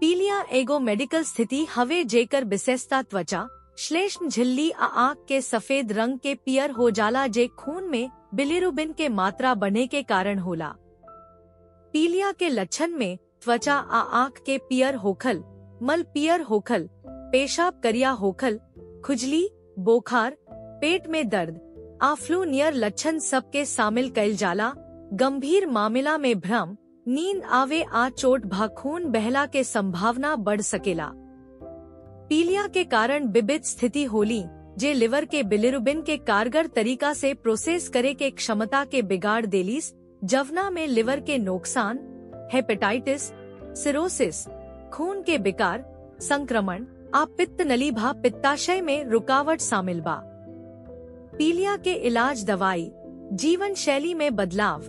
पीलिया एगो मेडिकल स्थिति हवे जेकर विशेषता त्वचा, श्लेष्म झिल्ली आ आँख के सफ़ेद रंग के पियर हो जाला जे खून में बिलिरुबिन के मात्रा बढ़ने के कारण होला। पीलिया के लक्षण में त्वचा आ आँख के पियर होखल, मल पियर होखल, पेशाब करिया होखल, खुजली, बोखार, पेट में दर्द आफ्लू नियर लक्षण सबके शामिल कैल जाला, गंभीर मामला में भ्रम नींद आवे आ चोट भाखून बहला के संभावना बढ़ सकेला। पीलिया के कारण विविध स्थिति होली, जे लिवर के बिलिरुबिन के कारगर तरीका से प्रोसेस करे के क्षमता के बिगाड़ देलीस, जवना में लिवर के नुकसान, हेपेटाइटिस, सिरोसिस, खून के बिकार, संक्रमण, आ पित्त नली भा पित्ताशय में रुकावट शामिल बा। पीलिया के इलाज दवाई जीवन शैली में बदलाव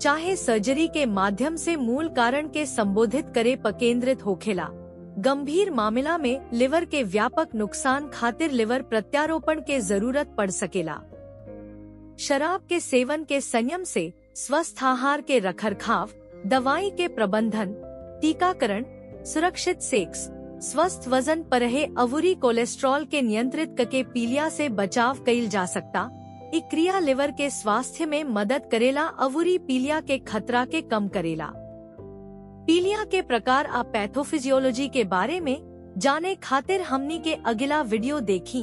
चाहे सर्जरी के माध्यम से मूल कारण के संबोधित करे पर केंद्रित होखेला गंभीर मामला में लिवर के व्यापक नुकसान खातिर लिवर प्रत्यारोपण के ज़रूरत पड़ सकेला। शराब के सेवन के संयम से स्वस्थ आहार के रखरखाव, दवाई के प्रबंधन, टीकाकरण, सुरक्षित सेक्स, स्वस्थ वज़न पर रहे अवुरी कोलेस्ट्रॉल के नियंत्रित करके पीलिया से बचाव कइल जा सकता। इ क्रिया लिवर के स्वास्थ्य में मदद करेला, अवूरी पीलिया के खतरा के कम करेला। पीलिया के प्रकार आ पैथोफिजियोलॉजी के बारे में जाने खातिर हमनी के अगला वीडियो देखी।